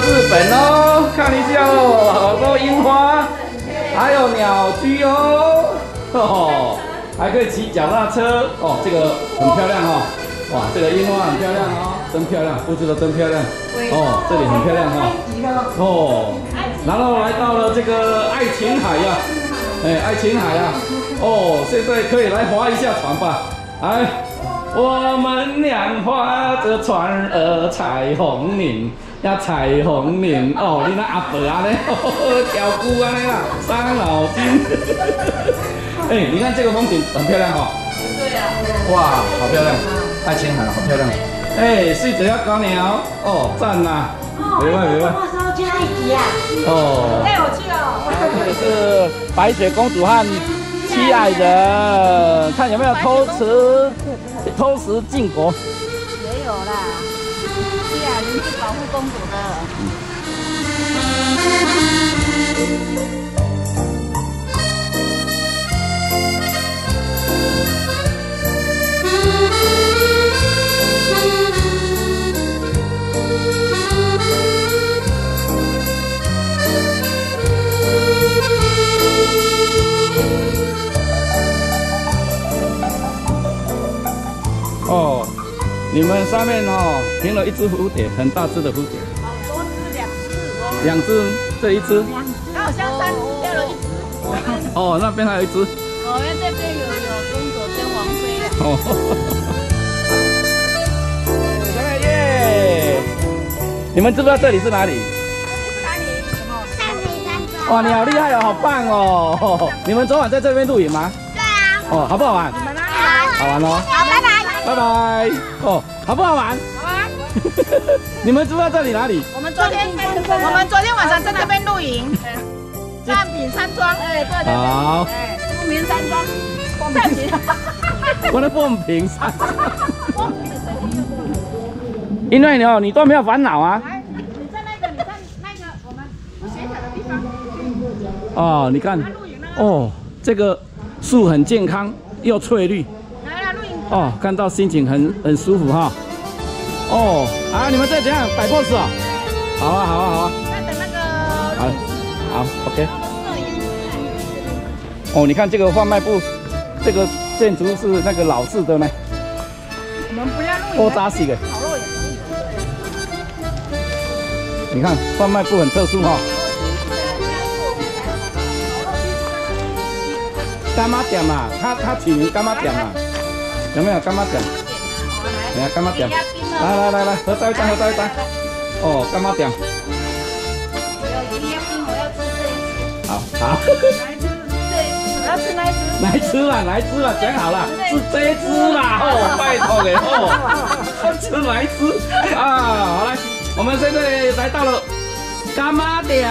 日本哦，看一下哦，好多樱花，还有鸟居哦，哦，还可以骑脚踏车哦，这个很漂亮哦，哇，这个樱花很漂亮哦，真漂亮，布置的真漂亮，哦，这里很漂亮哈，哦，然后来到了这个爱琴海呀，哎，爱琴海呀，哦，现在可以来划一下船吧，来。我们俩划着船儿，彩虹岭呀，彩虹岭哦，你那阿伯啊嘞，跳舞啊啦，伤脑筋。哎，你看这个风景很漂亮哦。对呀。哇，好漂亮，爱琴海好漂亮。哎，是只要高鸟哦，赞呐。没问没问。什么时候去埃及啊？哦。带我去哦。这个是白雪公主和七矮人，看有没有偷吃。偷食禁果，保护公主的。们上面哦停了一只蝴蝶，很大只的蝴蝶。好多只，两只。两只，这一只。它好像三只掉了一只。哦，那边还有一只。哦，因为这边有有公主跟王妃啊。哦。耶！你们知不知道这里是哪里？是哪里？什么？山美山庄。哇，你好厉害哦，好棒哦！你们昨晚在这边露营吗？对啊。哦，好不好玩？好玩哦。好，拜拜。拜拜哦，好不好玩？好玩。你们知道这里哪里？我们昨天我们昨天晚上在那边露营，占品山庄。哎，对对对。好。哎，富民山庄。占品。我的富平山。因为哦，你都没有烦恼啊。来，你在那个，你在那个我们斜角的地方。哦，你看。哦，这个树很健康，又翠绿。哦，看到心情很很舒服哈。哦，啊，你们在怎样摆 pose 啊？好啊，好啊，好啊。在等那个。好，好，OK。哦，你看这个贩卖部，这个建筑是那个老式的呢。我们不要录影。多扎实的。你看贩卖部很特殊哈。干妈店嘛，他他取名干妈店嘛。有没有干妈点？来干妈点，来来来来，合照一张，合照一张。哦，干妈点。好好。哪一只？我要吃哪一只？哪一只啦？哪一只啦？讲好了，是这只啦。哦，拜托的哦。吃哪一只？啊，好来，我们现在来到了干妈点。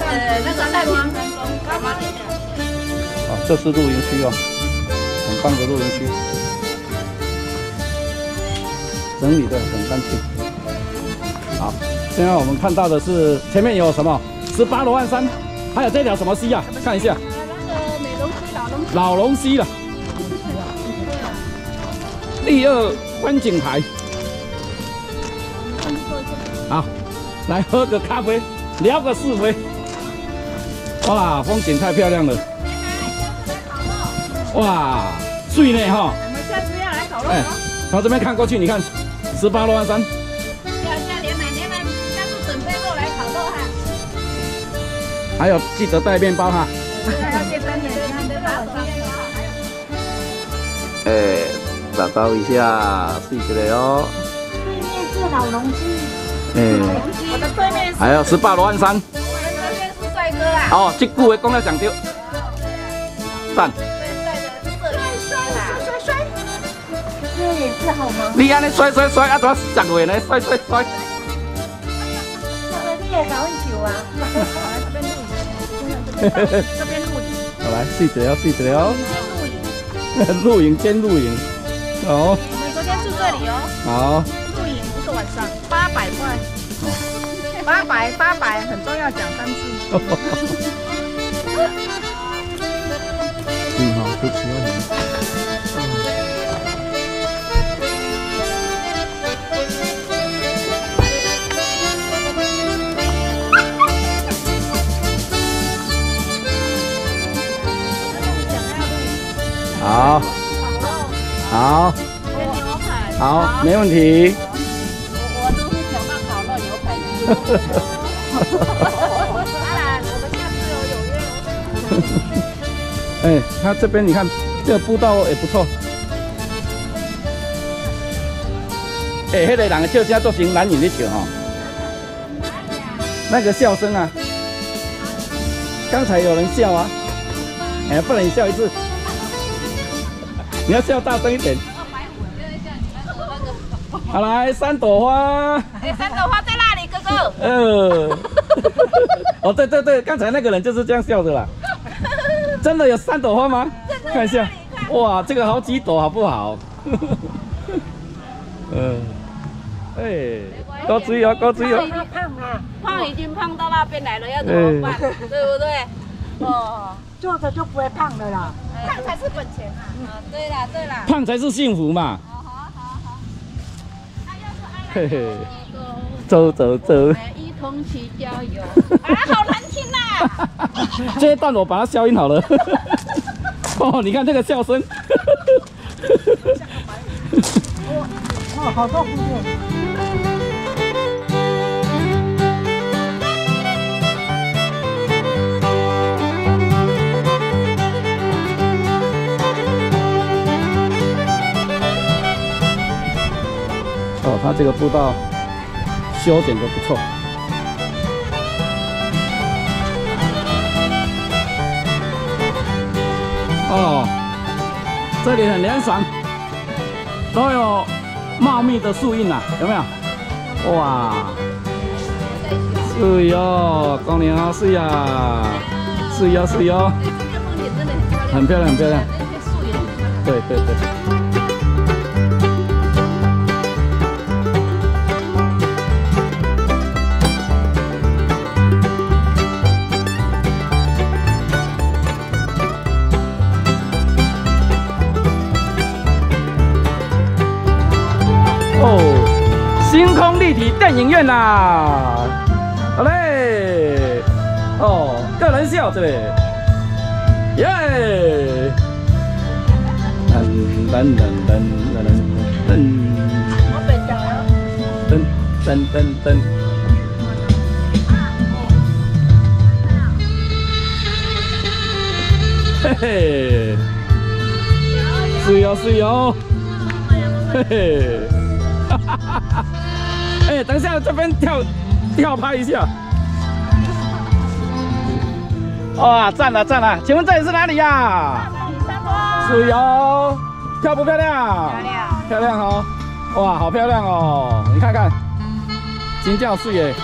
呃，那个山庄，干妈点。好，这是露营区哦。放个露营区，整理的很干净。好，现在我们看到的是前面有什么？十八罗汉山，还有这条什么溪啊？看一下。那个美龙溪、老龙溪。老龙溪了。第二观景台。好，来喝个咖啡，聊个是非。哇，风景太漂亮了。哇。水呢哈，我们下次要来烤肉哎，从这边看过去，你看十八罗汉山。要下连买连买，下次准备肉来烤肉哈。还有记得带面包哈。哎，报告一下，是这里哦。对面是老龙溪。嗯。我的对面是。还有十八罗汉山。我的对面是帅哥啊。哦，这句话讲得上对。赞。你安尼甩甩甩，啊，多十岁呢，帅帅帅。你也搞很久啊。这边露营。好来，睡着了，睡着了。露营兼露营。好。我们昨天住这里哦。好。露营一个晚上八百块。八百八百，很重要，讲三次。嗯，好，不吃没问题。我我都是想到烤肉牛排。当然，我们下次有有哎，约。他这边你看，这个步道也不错。哎，那个人的笑声做成男女的笑哈。那个笑声啊，刚才有人笑啊，哎，不能笑一次，你要笑大声一点。好，来三朵花。哎，三朵花在那里，哥哥。呃，哦，对对对，刚才那个人就是这样笑的啦。真的有三朵花吗？看一下，哇，这个好几朵，好不好？嗯，哎，高注意哦，高注意哦。胖啊，胖已经胖到那边来了，要怎么办？对不对？哦，坐着就不会胖的啦。胖才是本钱嘛！啊，对啦对啦。胖才是幸福嘛。好好好好。嘿嘿，走走走。一同去郊游。啊，好难听呐！这一段我把它消音好了。哦，你看这个笑声。哦，好多蝴它这个步道修剪的不错。哦，这里很凉爽，都有茂密的树荫啊，有没有？哇，是哟，光年啊是呀，是哟是哟，很漂亮很漂亮，对对对。电影院啦，好嘞，哦，个人笑这里，耶，噔噔噔噔噔噔，我本脚呀。噔噔噔噔，嘿嘿，是哟是哟。嘿嘿，哈哈哈哈！哎，等一下这边跳跳拍一下。哇，赞了赞了！请问这里是哪里呀？自由，漂不漂亮？漂亮。漂亮哦！哇，好漂亮哦！你看看，金教树耶。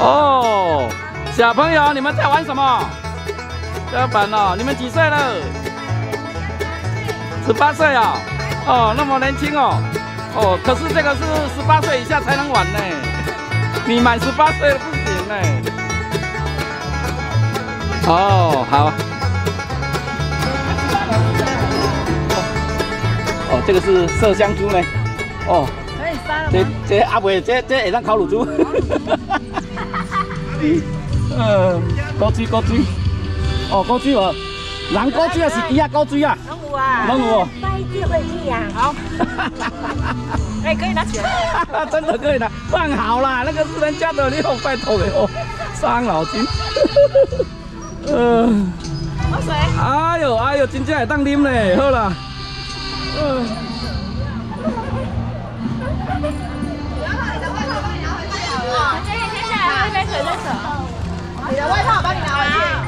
哦，小朋友，你们在玩什么？要板哦，你们几岁了？十八岁啊？哦，那么年轻哦。哦，可是这个是十八岁以下才能玩呢。你满十八岁了不行呢。哦，好。哦，这个是麝香猪呢。哦。可以杀了这这阿伯这这也当烤乳猪。嗯，高水高水，哦高水哦，人高水啊，是猪啊高水啊？拢有啊，龙五。带一会去呀。好。哎，可以拿起来。真的可以拿，放好啦，那个是人家的，你好拜托的哦，伤脑筋。嗯。喝水。哎呦哎呦，真正会当啉嘞，好啦。嗯。这个黑色，你的外套我帮你拿回去。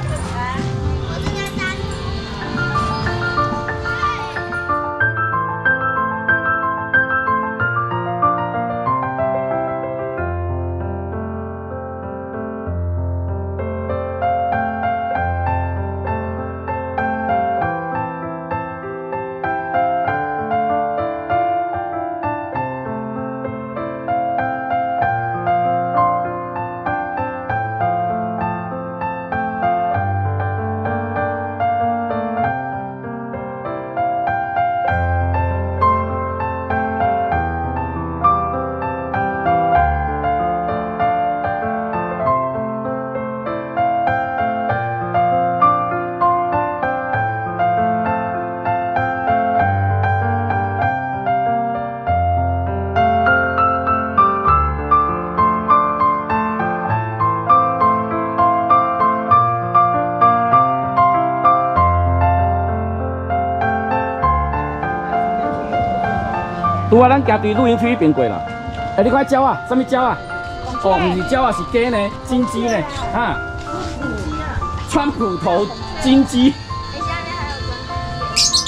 拄啊，咱行对露营区那边过啦。哎，你看鸟啊，什么鸟啊？哦，不是鸟啊，是鸡呢，金鸡呢，啊。川普头金鸡。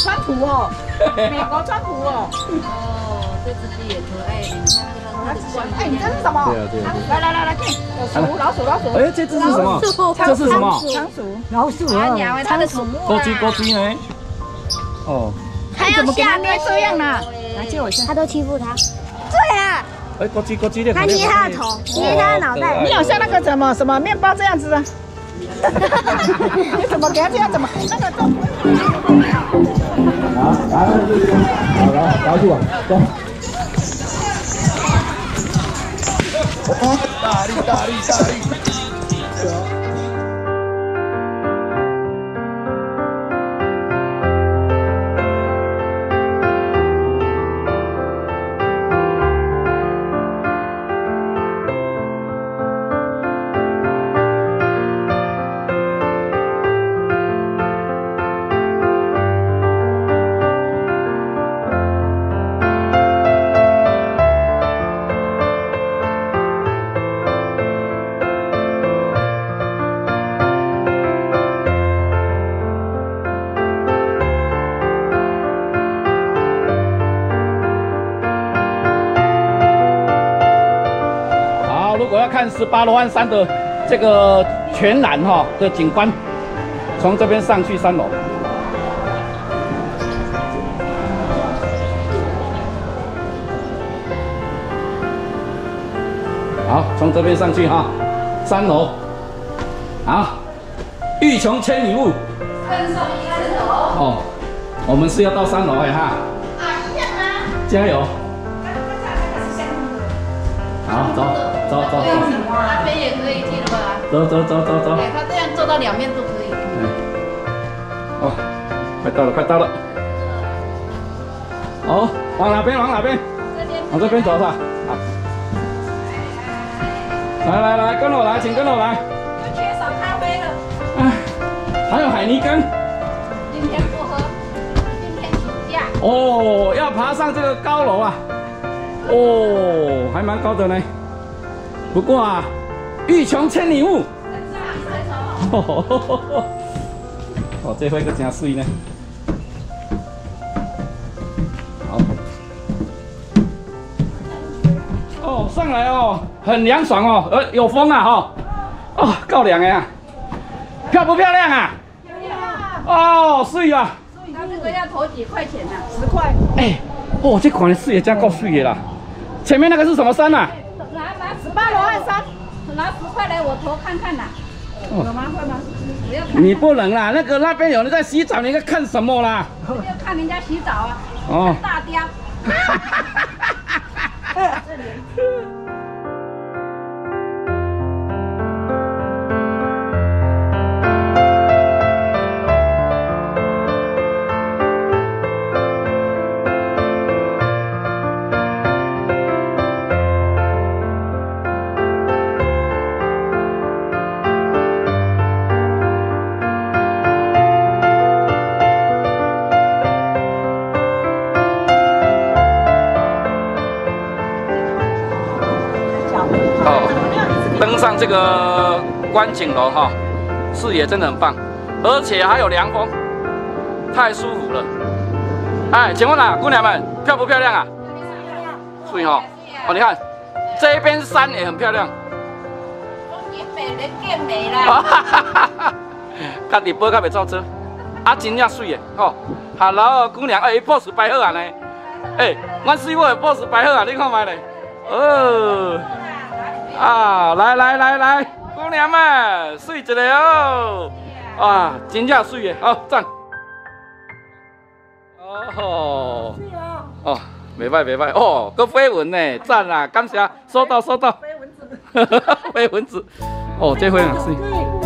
川普哦，美国川普哦。哦，这只鸡也可爱，你看那个。哎，你这是什么？对啊对啊。来来来来，看，有鼠，老鼠老鼠。哎，这只是什么？这是什么？仓鼠。老鼠啊，仓鼠。公鸡公鸡呢？哦。你怎么下面这样呢？来借我一下。他都欺负他。对啊。哎，咯叽咯叽的。他捏他的头，捏他的脑袋。你好像那个什么什么面包这样子啊。你 怎么给他这样？怎么那个都？好，来，好来，抓住啊，走。大力大力大力。看十八罗汉山的这个全览哈的景观，从这边上去三楼。好，从这边上去哈，三楼。好，欲穷千里目，更上一层楼。哦，我们是要到三楼哎哈。啊，一样啊？加油。好，走。走走走，那边也可以去了吧？走走走走走。对，他这样做到两面都可以。嗯。哦，快到了，快到了。好，往哪边？往哪边？这边。往这边走是吧？好。来来来，跟我来，请跟我来。又缺少咖啡了。哎，还有海泥根。今天不喝，今天请假。哦，要爬上这个高楼啊！哦，还蛮高的呢。不过啊，欲穷千里目。哦，这回个真水呢。好。哦，上来哦，很凉爽哦，呃，有风啊哈。哦，够凉的呀。漂不漂亮啊？漂亮。哦，水啊。水，它这个要投几块钱呢？十块。哎，哦，这款的视野真够水的啦。前面那个是什么山啊？八楼二三，拿十块来我头看看呐，有吗？会吗？不要看。你不能啦，那个那边有人在洗澡，你在看什么啦？要看人家洗澡啊。哦。大雕。上这个观景楼哈，视野真的很棒，而且还有凉风，太舒服了。哎，请问啊，姑娘们漂不漂亮啊？注意哈，哦，你看这边山也很漂亮。风景美，人更美啦。哈哈哈哈家己背较袂造车，啊，真正水诶吼。Hello，姑娘，哎，boss 摆好啊呢？哎，阮水某的 boss 摆好啊，你看卖咧。哦。啊，来来来来，姑娘们，睡着了哦。啊，真正水的，好赞。哦。哦。没拜没拜哦，搁飞蚊呢，赞啦，感谢，收到收到。飞蚊子，飞蚊子，哦，这回很水。